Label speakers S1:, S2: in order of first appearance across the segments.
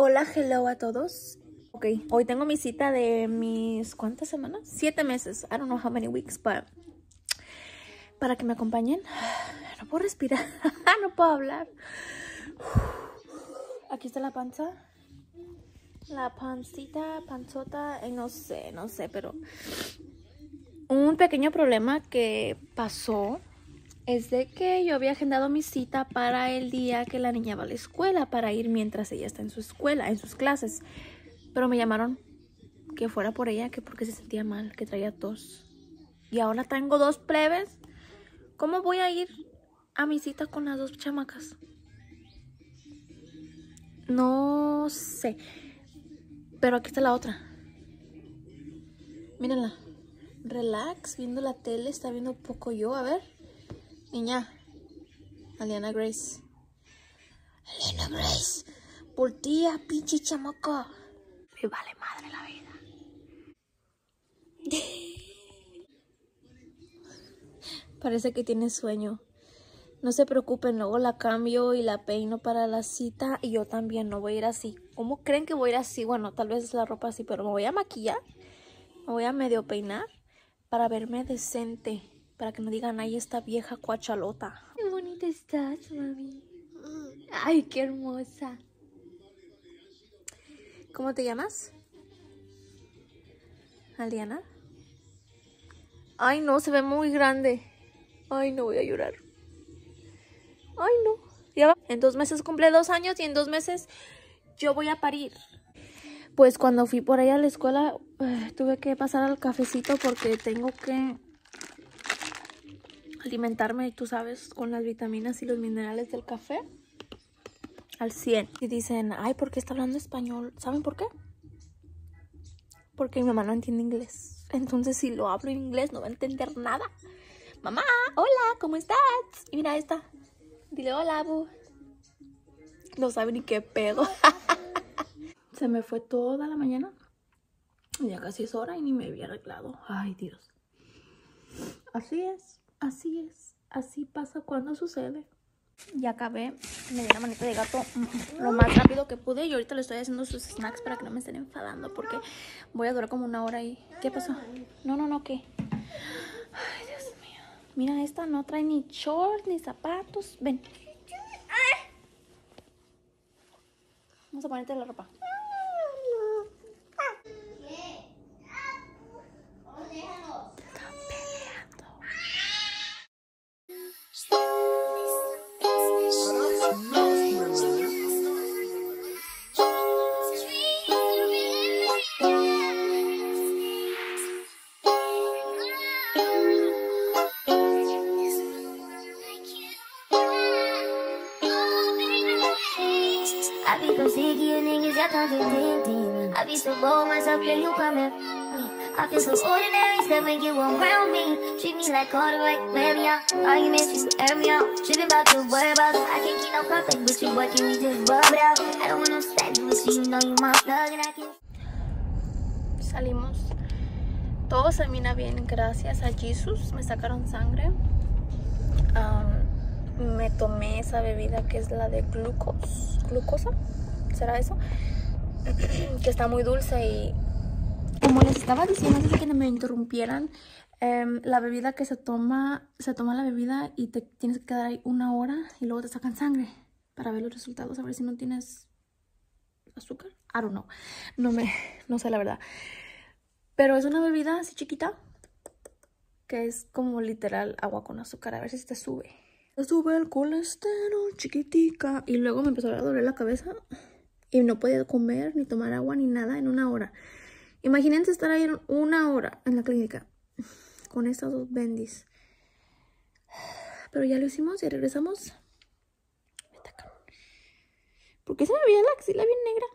S1: Hola, hello a todos. Ok, hoy tengo mi cita de mis, ¿cuántas semanas? Siete meses. I don't know how many weeks, but para que me acompañen. No puedo respirar, no puedo hablar. Aquí está la panza. La pancita, panzota, no sé, no sé, pero un pequeño problema que pasó es de que yo había agendado mi cita para el día que la niña va a la escuela, para ir mientras ella está en su escuela, en sus clases. Pero me llamaron que fuera por ella, que porque se sentía mal, que traía tos. Y ahora tengo dos plebes. ¿Cómo voy a ir a mi cita con las dos chamacas? No sé. Pero aquí está la otra. Mírenla. Relax, viendo la tele, está viendo poco yo. A ver. Niña. Aliana Grace. Aliana Grace. Voltea, pinche chamaca. Me vale madre la vida. Parece que tiene sueño. No se preocupen, luego la cambio y la peino para la cita y yo también no voy a ir así. ¿Cómo creen que voy a ir así? Bueno, tal vez es la ropa así, pero me voy a maquillar, me voy a medio peinar para verme decente, para que no digan, ay, esta vieja cuachalota. Qué bonita estás, mami. Ay, qué hermosa. ¿Cómo te llamas? Aliana. Ay, no, se ve muy grande. Ay, no voy a llorar. Ay, no. Ya va. En dos meses cumple dos años y en dos meses yo voy a parir. Pues cuando fui por ahí a la escuela uh, tuve que pasar al cafecito porque tengo que alimentarme, tú sabes, con las vitaminas y los minerales del café al 100. Y dicen, ay, ¿por qué está hablando español? ¿Saben por qué? Porque mi mamá no entiende inglés. Entonces si lo hablo en inglés no va a entender nada. Mamá, hola, ¿cómo estás? Y mira esta. Dile hola, Bu. No sabe ni qué pedo. Se me fue toda la mañana. Ya casi es hora y ni me había arreglado. Ay, Dios. Así es, así es. Así pasa cuando sucede. Ya acabé. Me di la manita de gato lo más rápido que pude. Y ahorita le estoy haciendo sus snacks para que no me estén enfadando. Porque voy a durar como una hora ahí. ¿Qué pasó? No, no, no, ¿qué? Ay, Dios mío. Mira, esta no trae ni shorts ni zapatos. Ven. Vamos a ponerte la ropa.
S2: I be so sick you niggas, y'all talking ting I be so bold myself, then you come at me. I feel so ordinary, step when you around me. Treat me like Cartwright, wear me out. Arguments, you air me out. Tripping about your whereabouts. I can't keep no contact with you, what can we just rub it out? I don't want no sadness with you, you know you my plug, and I can.
S1: Salimos. Todo termina bien, gracias a Jesus. Me sacaron sangre. Um, me tomé esa bebida que es la de glucos, glucosa. ¿Será eso? que está muy dulce y como les estaba diciendo antes de que me interrumpieran, em, la bebida que se toma, se toma la bebida y te tienes que quedar ahí una hora y luego te sacan sangre para ver los resultados, a ver si no tienes azúcar. I don't know. No me, no sé la verdad. Pero es una bebida así chiquita que es como literal agua con azúcar. A ver si te sube. Sube el colesterol chiquitica. Y luego me empezó a doler la cabeza y no podía comer ni tomar agua ni nada en una hora. Imagínense estar ahí una hora en la clínica con estas dos bendis. Pero ya lo hicimos y regresamos. ¿Por qué se me veía la axila bien negra?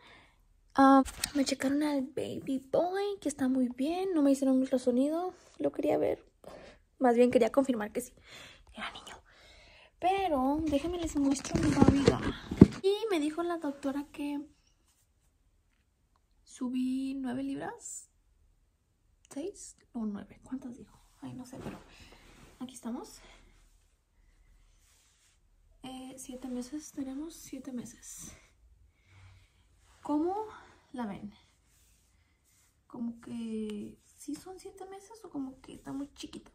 S1: Ah, me checaron al baby boy, que está muy bien. No me hicieron ultrasonido. Lo quería ver. Más bien quería confirmar que sí. Era niño. Pero déjenme les muestro mi barriga. Y me dijo la doctora que subí 9 libras. ¿6 o 9? ¿Cuántas dijo? Ay, no sé, pero aquí estamos. Eh, siete meses, tenemos siete meses. ¿Cómo la ven? Como que sí son siete meses o como que está muy chiquito.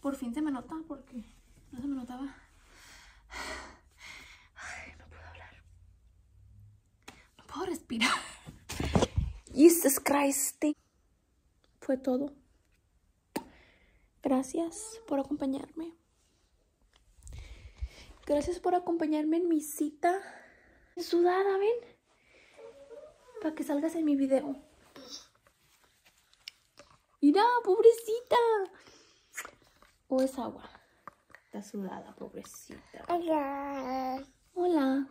S1: Por fin se me nota porque no se me notaba. Ay, no puedo hablar. No puedo respirar. Jesus Christ. Fue todo. Gracias por acompañarme. Gracias por acompañarme en mi cita. Sudada, ven. Para que salgas en mi video. Mira, pobrecita. O es agua. Está sudada, pobrecita.
S3: Hola.
S1: Hola.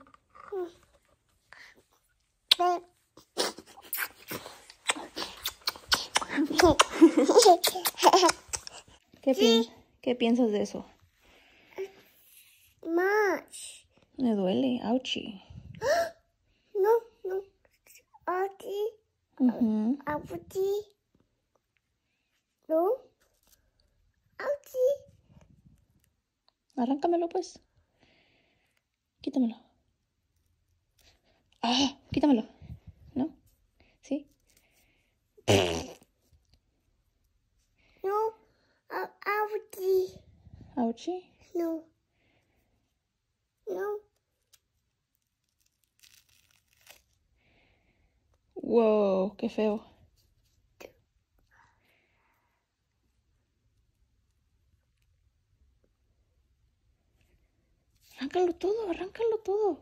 S1: ¿Qué, pi- ¿Qué piensas de eso?
S3: Much.
S1: Me duele, ouchie.
S3: No, no.
S1: Ujú.
S3: Aquí. No. Aquí.
S1: Arráncamelo, pues. Quítamelo. Ah, quítamelo. ¿No? ¿Sí?
S3: No. Aquí.
S1: Ouchie.
S3: No. No.
S1: Wow, qué feo. Arráncalo todo, arráncalo todo.